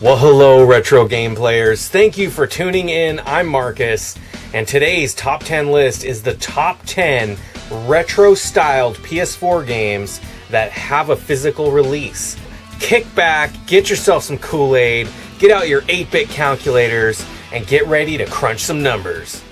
Well, hello, retro game players. Thank you for tuning in. I'm Marcus, and today's top 10 list is the top 10 retro styled PS4 games that have a physical release. Kick back, get yourself some Kool Aid, get out your 8 bit calculators, and get ready to crunch some numbers.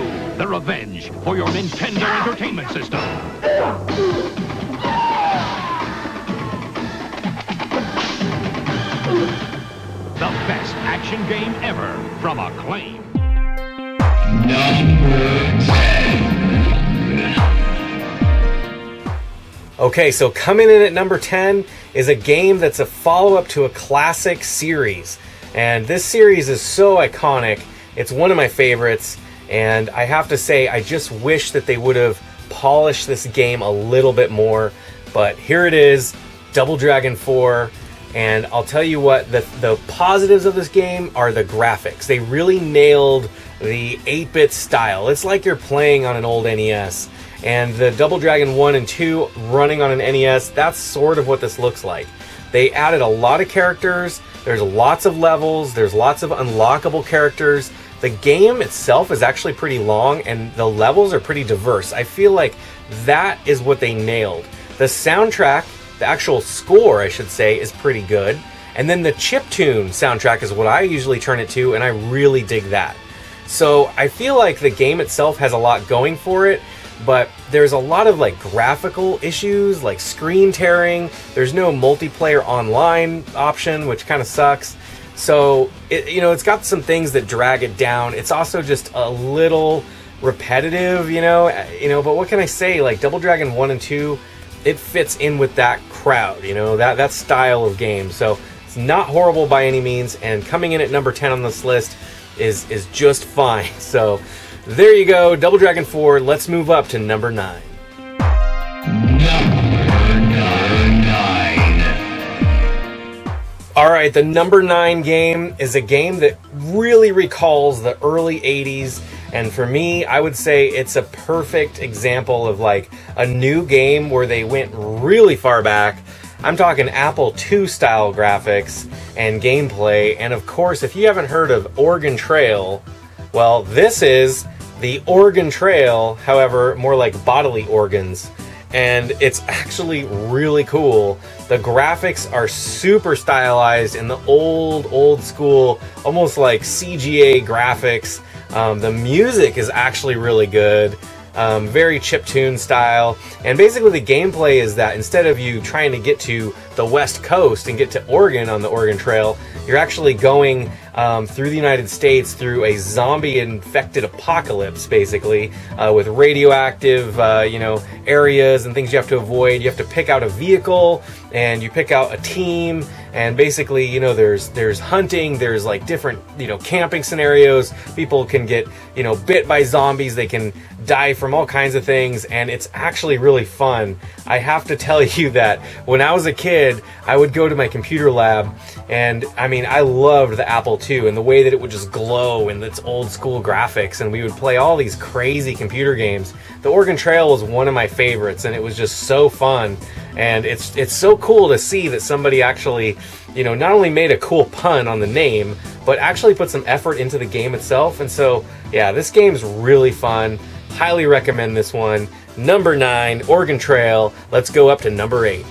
2, The Revenge for your Nintendo Entertainment System. The best action game ever from Acclaim. Okay, so coming in at number 10 is a game that's a follow up to a classic series. And this series is so iconic. It's one of my favorites. And I have to say, I just wish that they would have polished this game a little bit more. But here it is Double Dragon 4. And I'll tell you what, the, the positives of this game are the graphics. They really nailed the 8 bit style. It's like you're playing on an old NES. And the Double Dragon 1 and 2 running on an NES, that's sort of what this looks like. They added a lot of characters, there's lots of levels, there's lots of unlockable characters. The game itself is actually pretty long and the levels are pretty diverse. I feel like that is what they nailed. The soundtrack, the actual score, I should say, is pretty good. And then the chiptune soundtrack is what I usually turn it to, and I really dig that. So I feel like the game itself has a lot going for it, but there's a lot of like graphical issues, like screen tearing. There's no multiplayer online option, which kind of sucks. So it, you know, it's got some things that drag it down. It's also just a little repetitive, you know. Eh, you know, but what can I say? Like Double Dragon One and Two, it fits in with that crowd, you know, that that style of game. So it's not horrible by any means. And coming in at number ten on this list is is just fine. So there you go, Double Dragon 4. Let's move up to number 9. All right, the number 9 game is a game that really recalls the early 80s and for me, I would say it's a perfect example of like a new game where they went really far back. I'm talking Apple II style graphics and gameplay. And of course, if you haven't heard of Oregon Trail, well, this is the Organ Trail, however, more like bodily organs. And it's actually really cool. The graphics are super stylized in the old, old school, almost like CGA graphics. Um, the music is actually really good. Um, very chiptune style. And basically, the gameplay is that instead of you trying to get to the West Coast and get to Oregon on the Oregon Trail, you're actually going um, through the United States through a zombie infected apocalypse, basically, uh, with radioactive, uh, you know, areas and things you have to avoid. You have to pick out a vehicle and you pick out a team and basically you know there's there's hunting there's like different you know camping scenarios. People can get you know bit by zombies. They can die from all kinds of things and it's actually really fun. I have to tell you that when i was a kid i would go to my computer lab and i mean i loved the apple ii and the way that it would just glow in its old school graphics and we would play all these crazy computer games. The Organ Trail was one of my favorites and it was just so fun. And it's it's so cool to see that somebody actually you know not only made a cool pun on the name but actually put some effort into the game itself. And so yeah this game's really fun. Highly recommend this one. Number nine oregon trail. Let's go up to number eight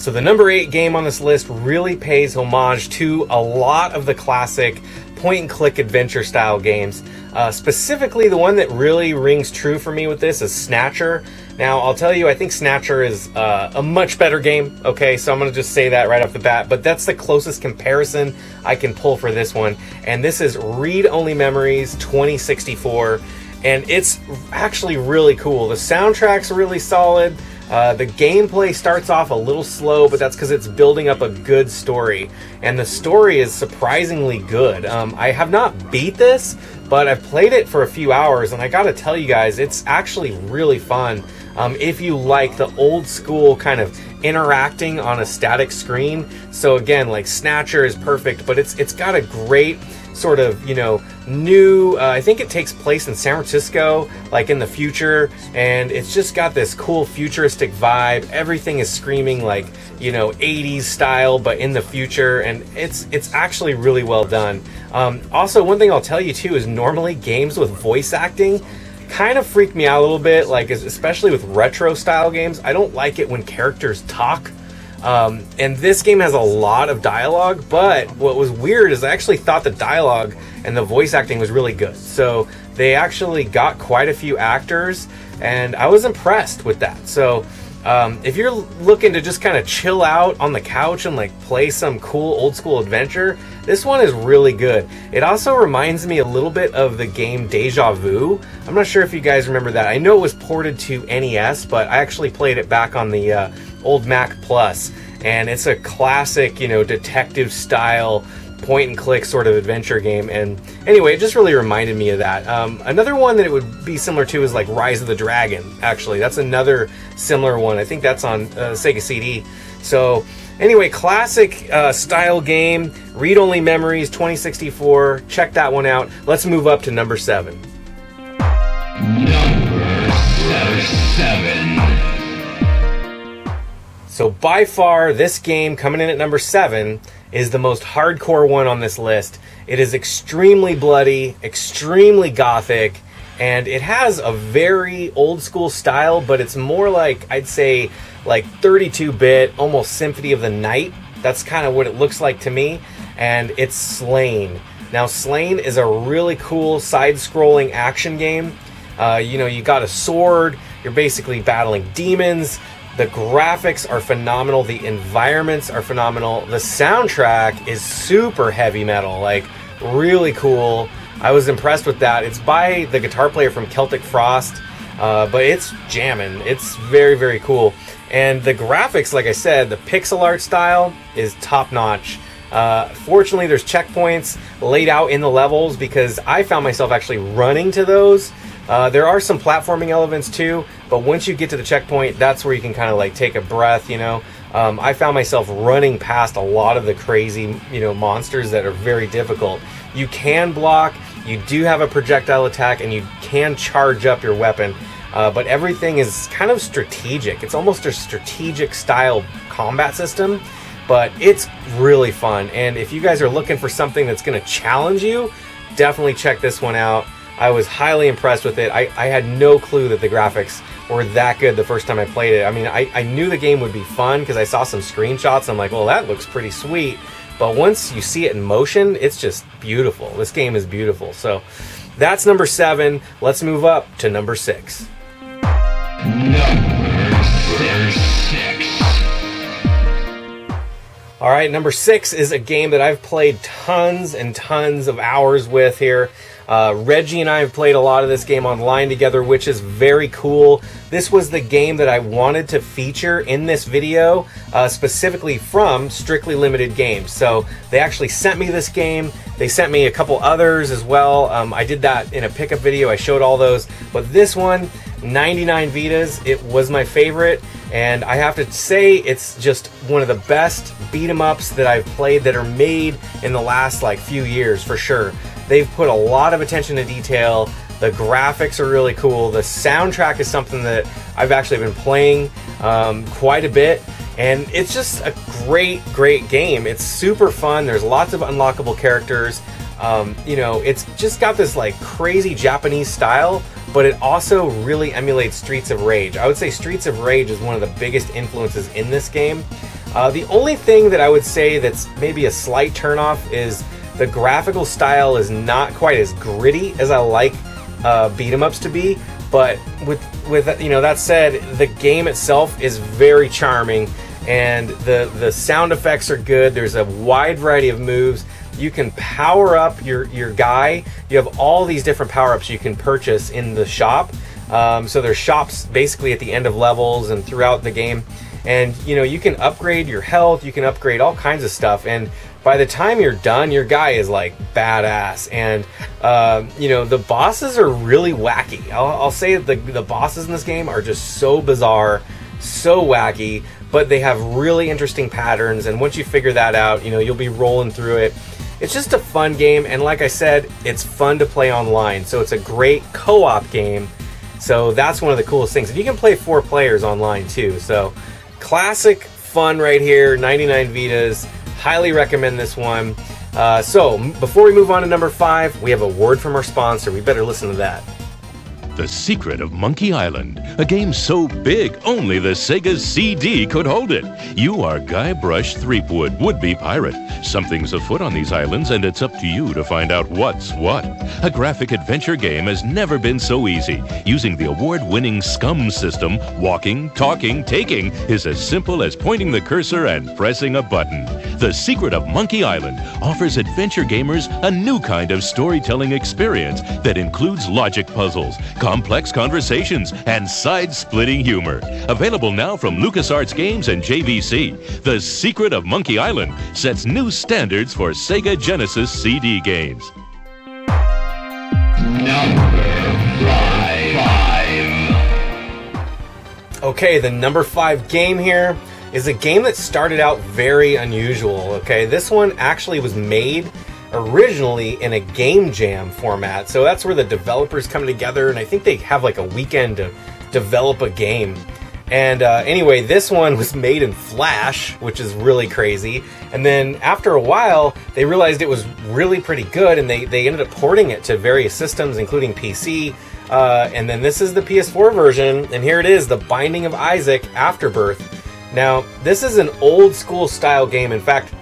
So the number eight game on this list really pays homage to a lot of the classic point and click adventure style games. Uh, specifically, the one that really rings true for me with this is Snatcher. Now, I'll tell you, I think Snatcher is uh, a much better game. Okay, so I'm to just say that right off the bat. But that's the closest comparison I can pull for this one. And this is Read Only Memories 2064. And it's actually really cool. The soundtrack's really solid. Uh, the gameplay starts off a little slow, but that's because it's building up a good story. And the story is surprisingly good. Um, I have not beat this, but I've played it for a few hours, and I gotta tell you guys, it's actually really fun. Um, if you like the old school kind of interacting on a static screen. So again, like Snatcher is perfect, but it's it's got a great sort of you know new uh, i think it takes place in san francisco like in the future and it's just got this cool futuristic vibe everything is screaming like you know 80s style but in the future and it's it's actually really well done um, also one thing i'll tell you too is normally games with voice acting kind of freak me out a little bit like especially with retro style games i don't like it when characters talk um, and this game has a lot of dialogue, but what was weird is I actually thought the dialogue and the voice acting was really good. So they actually got quite a few actors, and I was impressed with that. So um, if you're looking to just kind of chill out on the couch and like play some cool old school adventure, this one is really good. It also reminds me a little bit of the game Deja Vu. I'm not sure if you guys remember that. I know it was ported to NES, but I actually played it back on the uh, old Mac Plus, and it's a classic, you know, detective style point and click sort of adventure game. And anyway, it just really reminded me of that. Um, another one that it would be similar to is like Rise of the Dragon. Actually, that's another similar one. I think that's on uh, Sega CD. So anyway, classic uh, style game. Read only memories 2064. Check that one out. Let's move up to number seven. Number seven. So by far, this game coming in at number seven is the most hardcore one on this list. It is extremely bloody, extremely gothic, and it has a very old school style, but it's more like, I'd say, like 32 bit, almost Symphony of the Night. That's kind of what it looks like to me. And it's Slain. Now, Slain is a really cool side scrolling action game. Uh, you know, you got a sword, you're basically battling demons. The graphics are phenomenal. The environments are phenomenal. The soundtrack is super heavy metal, like really cool. I was impressed with that. It's by the guitar player from Celtic Frost, uh, but it's jamming. It's very, very cool. And the graphics, like I said, the pixel art style is top notch. Uh, fortunately, there's checkpoints laid out in the levels because I found myself actually running to those uh, there are some platforming elements too, but once you get to the checkpoint, that's where you can kind of like take a breath, you know. Um, I found myself running past a lot of the crazy, you know, monsters that are very difficult. You can block, you do have a projectile attack, and you can charge up your weapon, uh, but everything is kind of strategic. It's almost a strategic style combat system, but it's really fun. And if you guys are looking for something that's going to challenge you, definitely check this one out. I was highly impressed with it. I, I had no clue that the graphics were that good the first time I played it. I mean, I, I knew the game would be fun because I saw some screenshots. I'm like, well, that looks pretty sweet. But once you see it in motion, it's just beautiful. This game is beautiful. So that's number seven. Let's move up to number six. Number six. All right, number six is a game that I've played tons and tons of hours with here. Uh, Reggie and I have played a lot of this game online together, which is very cool. This was the game that I wanted to feature in this video, uh, specifically from Strictly Limited Games. So they actually sent me this game. They sent me a couple others as well. Um, I did that in a pickup video. I showed all those. But this one, 99 Vidas, it was my favorite. And I have to say, it's just one of the best beat 'em ups that I've played that are made in the last like few years for sure. They've put a lot of attention to detail. The graphics are really cool. The soundtrack is something that I've actually been playing um, quite a bit. And it's just a great, great game. It's super fun. There's lots of unlockable characters. Um, you know, it's just got this like crazy Japanese style, but it also really emulates Streets of Rage. I would say Streets of Rage is one of the biggest influences in this game. Uh, the only thing that I would say that's maybe a slight turnoff is the graphical style is not quite as gritty as I like uh, beat 'em ups to be, but with with you know that said, the game itself is very charming, and the the sound effects are good. There's a wide variety of moves. You can power up your your guy. You have all these different power ups you can purchase in the shop. Um, so there's shops basically at the end of levels and throughout the game. And you know, you can upgrade your health, you can upgrade all kinds of stuff. And by the time you're done, your guy is like badass. And uh, you know, the bosses are really wacky. I'll, I'll say the, the bosses in this game are just so bizarre, so wacky, but they have really interesting patterns. And once you figure that out, you know, you'll be rolling through it. It's just a fun game, and like I said, it's fun to play online. So it's a great co-op game. So that's one of the coolest things. And you can play four players online too. So classic fun right here, 99 Vidas. Highly recommend this one. Uh, so before we move on to number five, we have a word from our sponsor. We better listen to that. The Secret of Monkey Island, a game so big only the Sega CD could hold it. You are Guybrush Threepwood, would-be pirate. Something's afoot on these islands, and it's up to you to find out what's what. A graphic adventure game has never been so easy. Using the award-winning SCUMM system, walking, talking, taking is as simple as pointing the cursor and pressing a button. The Secret of Monkey Island offers adventure gamers a new kind of storytelling experience that includes logic puzzles, complex conversations, and side-splitting humor. Available now from LucasArts Games and JVC, The Secret of Monkey Island sets new standards for Sega Genesis CD games. Okay, the number five game here is a game that started out very unusual. Okay, this one actually was made originally in a game jam format. So that's where the developers come together, and I think they have like a weekend to develop a game. And uh, anyway, this one was made in Flash, which is really crazy. And then after a while, they realized it was really pretty good, and they, they ended up porting it to various systems, including PC. Uh, and then this is the PS4 version, and here it is The Binding of Isaac Afterbirth. Now, this is an old school style game. In fact,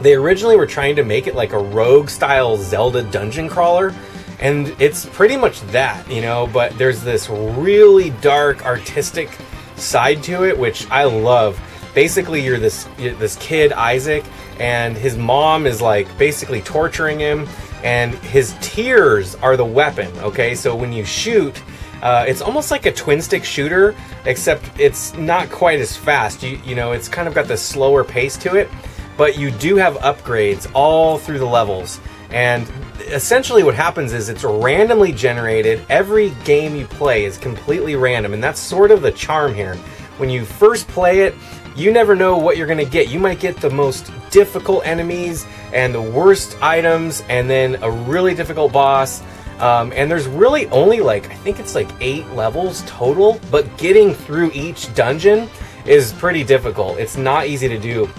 they originally were trying to make it like a rogue style Zelda dungeon crawler, and it's pretty much that, you know, but there's this really dark artistic side to it which I love. Basically, you're this this kid Isaac and his mom is like basically torturing him and his tears are the weapon, okay? So when you shoot, uh, it's almost like a twin stick shooter, except it's not quite as fast. You, you know, it's kind of got this slower pace to it but you do have upgrades all through the levels. And essentially, what happens is it's randomly generated. Every game you play is completely random, and that's sort of the charm here. When you first play it, you never know what you're going to get. You might get the most difficult enemies and the worst items, and then a really difficult boss. Um, and there's really only like, I think it's like eight levels total, but getting through each dungeon is pretty difficult. It's not easy to do.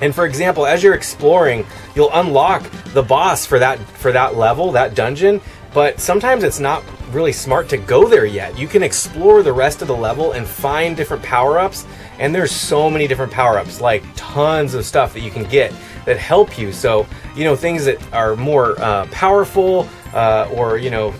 And for example, as you're exploring, you'll unlock the boss for that for that level, that dungeon, but sometimes it's not really smart to go there yet. You can explore the rest of the level and find different power-ups, and there's so many different power-ups, like tons of stuff that you can get that help you. So, you know, things that are more uh, powerful uh, or, you know,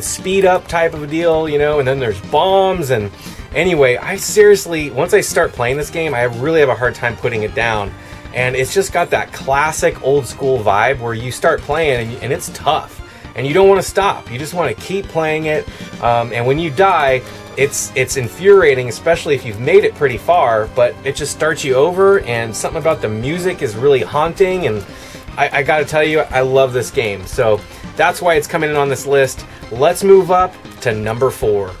speed up type of a deal, you know, and then there's bombs and anyway, I seriously, once I start playing this game, I really have a hard time putting it down and it's just got that classic old school vibe where you start playing and, and it's tough. And you don't want to stop. You just want to keep playing it. Um, and when you die it's it's infuriating especially if you've made it pretty far but it just starts you over and something about the music is really haunting. And I, I gotta tell you I love this game. So that's why it's coming in on this list. Let's move up to number four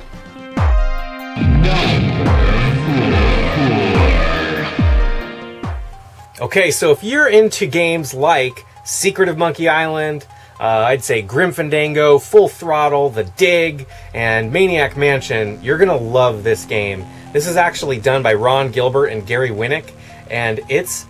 Okay, so if you're into games like Secret of Monkey Island, uh, I'd say Grim Fandango, Full Throttle, The Dig, and Maniac Mansion, you're gonna love this game. This is actually done by Ron Gilbert and Gary Winnick, and it's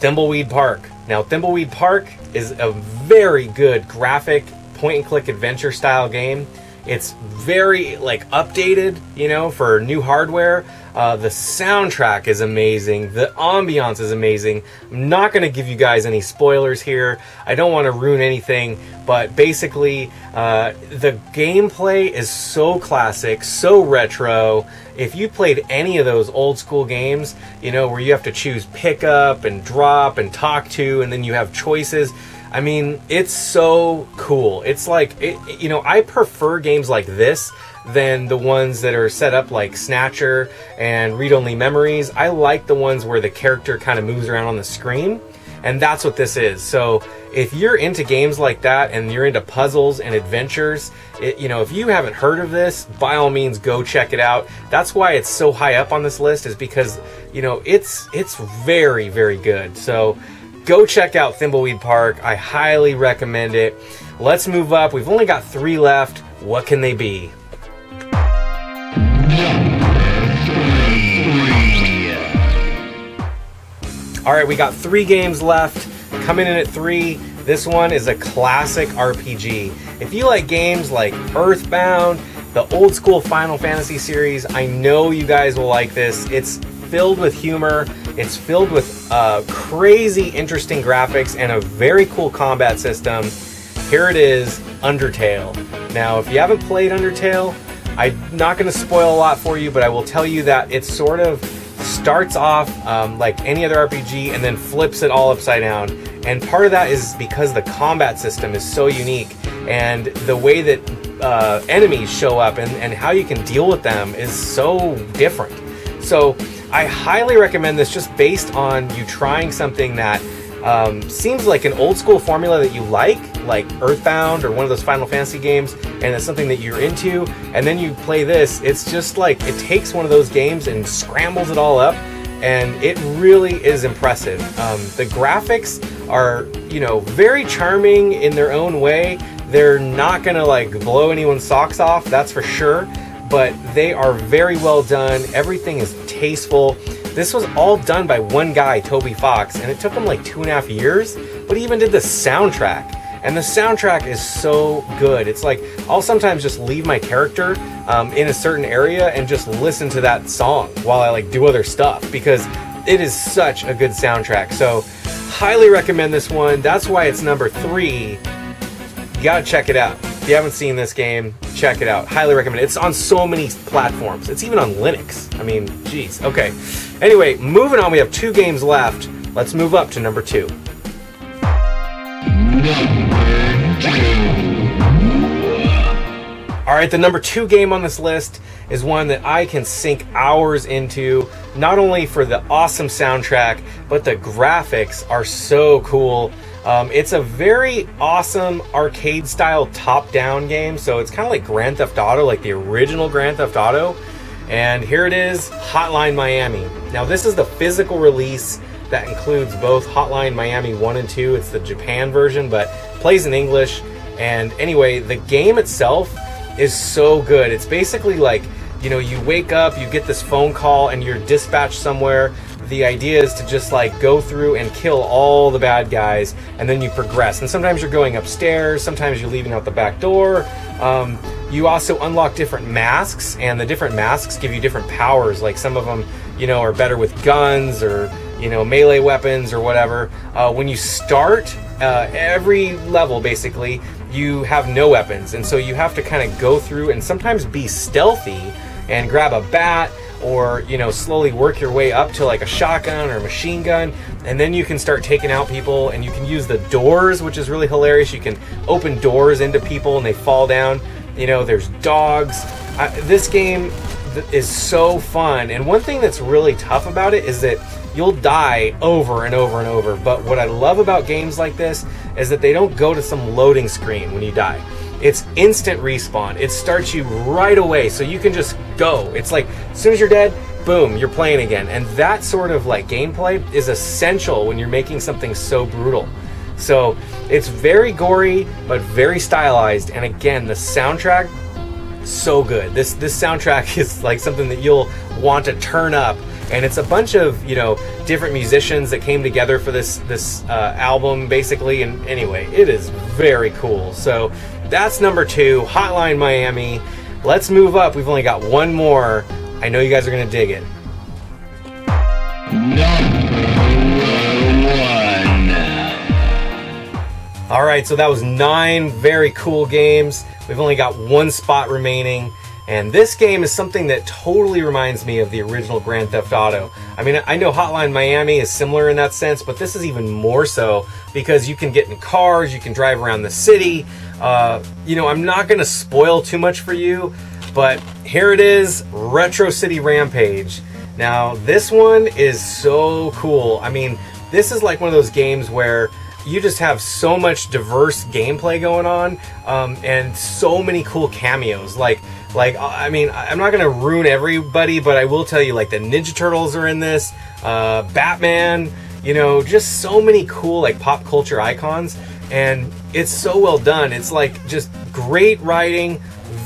Thimbleweed Park. Now, Thimbleweed Park is a very good graphic point-and-click adventure style game. It's very like updated, you know, for new hardware. Uh, the soundtrack is amazing. The ambiance is amazing. I'm not going to give you guys any spoilers here. I don't want to ruin anything, but basically, uh, the gameplay is so classic, so retro. If you played any of those old school games, you know, where you have to choose pick up and drop and talk to, and then you have choices, I mean, it's so cool. It's like, it, you know, I prefer games like this than the ones that are set up like Snatcher and Read Only Memories. I like the ones where the character kind of moves around on the screen, and that's what this is. So if you're into games like that and you're into puzzles and adventures, it, you know, if you haven't heard of this, by all means go check it out. That's why it's so high up on this list is because, you know, it's it's very very good. So go check out Thimbleweed Park. I highly recommend it. Let's move up. We've only got 3 left. What can they be? All right, we got three games left. Coming in at three, this one is a classic RPG. If you like games like Earthbound, the old school Final Fantasy series, I know you guys will like this. It's filled with humor, it's filled with uh, crazy, interesting graphics, and a very cool combat system. Here it is Undertale. Now, if you haven't played Undertale, I'm not going to spoil a lot for you, but I will tell you that it sort of starts off um, like any other RPG and then flips it all upside down. And part of that is because the combat system is so unique and the way that uh, enemies show up and, and how you can deal with them is so different. So I highly recommend this just based on you trying something that um, seems like an old school formula that you like, like Earthbound or one of those Final Fantasy games, and it's something that you're into, and then you play this, it's just like it takes one of those games and scrambles it all up, and it really is impressive. Um, the graphics are, you know, very charming in their own way. They're not gonna like blow anyone's socks off, that's for sure, but they are very well done. Everything is tasteful this was all done by one guy, Toby Fox, and it took him like two and a half years, but he even did the soundtrack. And the soundtrack is so good. It's like I'll sometimes just leave my character um, in a certain area and just listen to that song while I like do other stuff because it is such a good soundtrack. So, highly recommend this one. That's why it's number three. You gotta check it out. If you haven't seen this game, check it out. Highly recommend it. It's on so many platforms. It's even on Linux. I mean, geez. Okay. Anyway, moving on, we have two games left. Let's move up to number two. All right, the number two game on this list is one that I can sink hours into, not only for the awesome soundtrack, but the graphics are so cool. Um, it's a very awesome arcade style top down game, so it's kind of like Grand Theft Auto, like the original Grand Theft Auto. And here it is Hotline Miami. Now, this is the physical release that includes both Hotline Miami 1 and 2. It's the Japan version, but plays in English. And anyway, the game itself is so good. It's basically like, you know, you wake up, you get this phone call, and you're dispatched somewhere. The idea is to just like go through and kill all the bad guys, and then you progress. And sometimes you're going upstairs, sometimes you're leaving out the back door. Um, you also unlock different masks, and the different masks give you different powers. Like some of them, you know, are better with guns or you know melee weapons or whatever. Uh, when you start uh, every level, basically, you have no weapons, and so you have to kind of go through and sometimes be stealthy and grab a bat or you know slowly work your way up to like a shotgun or a machine gun and then you can start taking out people and you can use the doors which is really hilarious you can open doors into people and they fall down you know, there's dogs. I, this game is so fun. And one thing that's really tough about it is that you'll die over and over and over. But what I love about games like this is that they don't go to some loading screen when you die. It's instant respawn. It starts you right away, so you can just go. It's like as soon as you're dead, boom, you're playing again. And that sort of like gameplay is essential when you're making something so brutal. So it's very gory, but very stylized. And again, the soundtrack, so good. This this soundtrack is like something that you'll want to turn up. And it's a bunch of you know different musicians that came together for this this uh, album, basically. And anyway, it is very cool. So that's number two, Hotline Miami. Let's move up. We've only got one more. I know you guys are gonna dig it. All right, so that was nine very cool games. We've only got one spot remaining. And this game is something that totally reminds me of the original Grand Theft Auto. I mean, I know Hotline Miami is similar in that sense, but this is even more so because you can get in cars, you can drive around the city. Uh, you know, I'm not going to spoil too much for you, but here it is Retro City Rampage. Now, this one is so cool. I mean, this is like one of those games where you just have so much diverse gameplay going on um, and so many cool cameos. Like, like I mean, I'm not gonna ruin everybody, but I will tell you, like the Ninja Turtles are in this, uh, Batman. You know, just so many cool like pop culture icons, and it's so well done. It's like just great writing,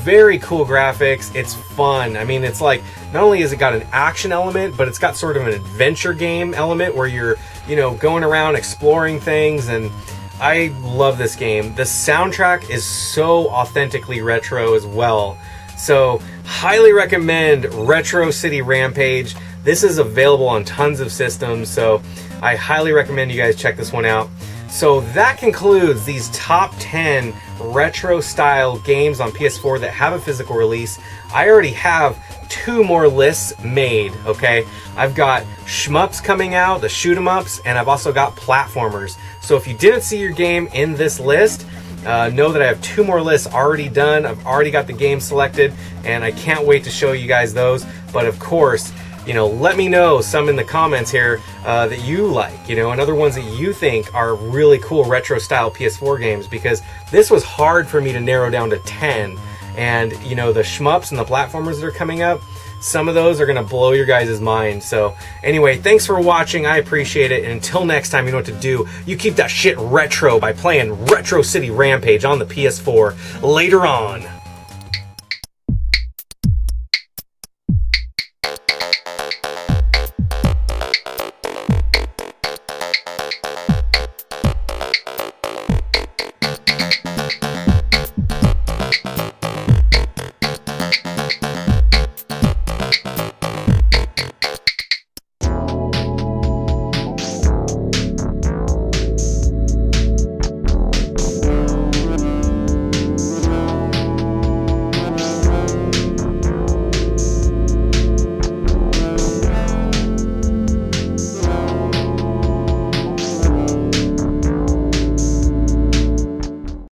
very cool graphics. It's fun. I mean, it's like not only has it got an action element, but it's got sort of an adventure game element where you're, you know, going around exploring things and I love this game. The soundtrack is so authentically retro as well. So, highly recommend Retro City Rampage. This is available on tons of systems, so I highly recommend you guys check this one out. So that concludes these top 10 retro style games on PS4 that have a physical release. I already have two more lists made, okay? I've got shmups coming out, the shoot 'em ups, and I've also got platformers. So if you didn't see your game in this list, uh, know that I have two more lists already done. I've already got the game selected, and I can't wait to show you guys those. But of course, you know, let me know some in the comments here uh, that you like, you know, and other ones that you think are really cool retro style PS4 games because this was hard for me to narrow down to 10. And, you know, the shmups and the platformers that are coming up, some of those are going to blow your guys' mind. So, anyway, thanks for watching. I appreciate it. And until next time, you know what to do. You keep that shit retro by playing Retro City Rampage on the PS4 later on.